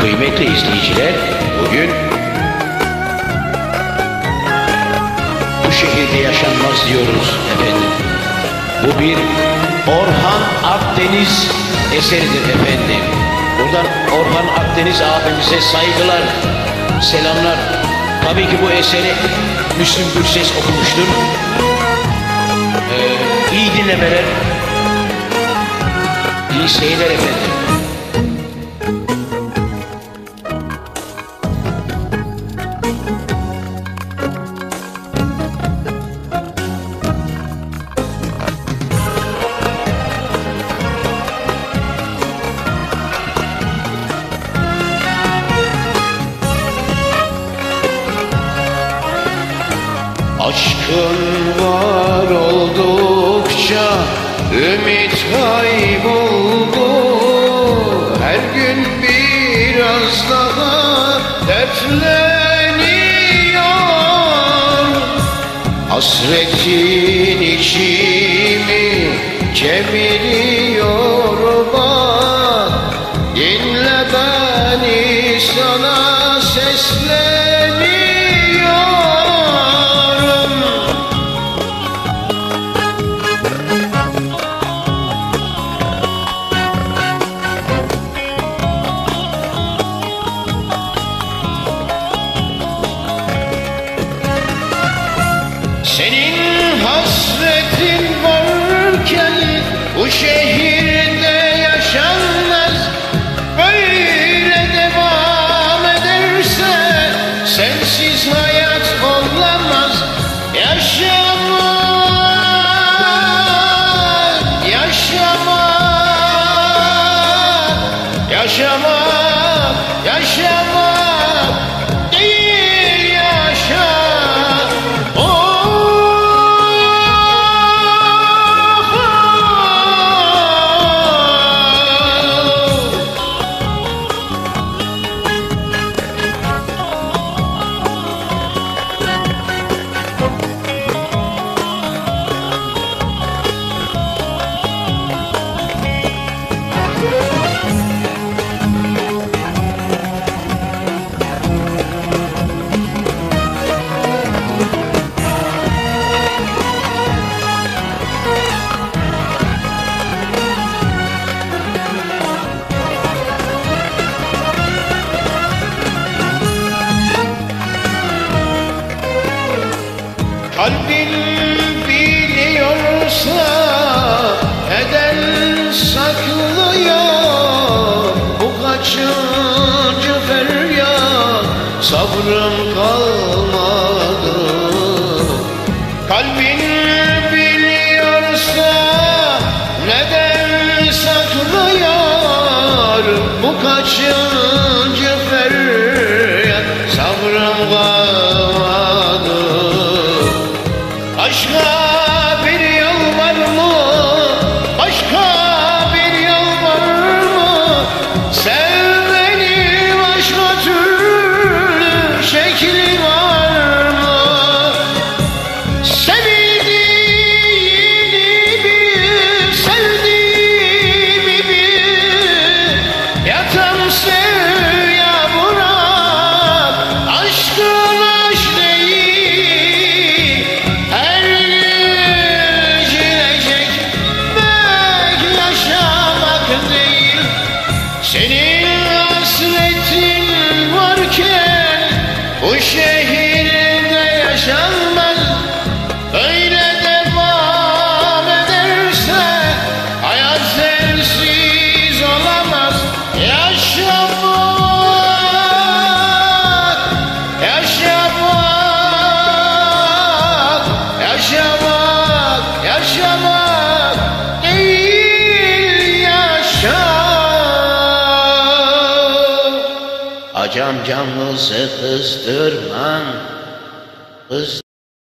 Kıymetli izleyiciler, bugün bu şehirde yaşanmaz diyoruz efendim. Bu bir Orhan Akdeniz eseridir efendim. Buradan Orhan Akdeniz abimize saygılar, selamlar. Tabii ki bu eseri Müslüm Gürses okumuştur. Ee, iyi dinlemeler, iyi seyirler efendim. Aşkın var oldukça ümit kayboldu. Her gün biraz daha dertleniyor. Hasretin içimi kemiriyor bak. Dinle beni sana sesleniyorum yaşamak, sabrım kalmadı. Kalbin biliyorsa neden saklıyor? Bu kaçıncı feryat? Sabrım kalmadı Bu şehirde Acam canlısı kızdırman, kız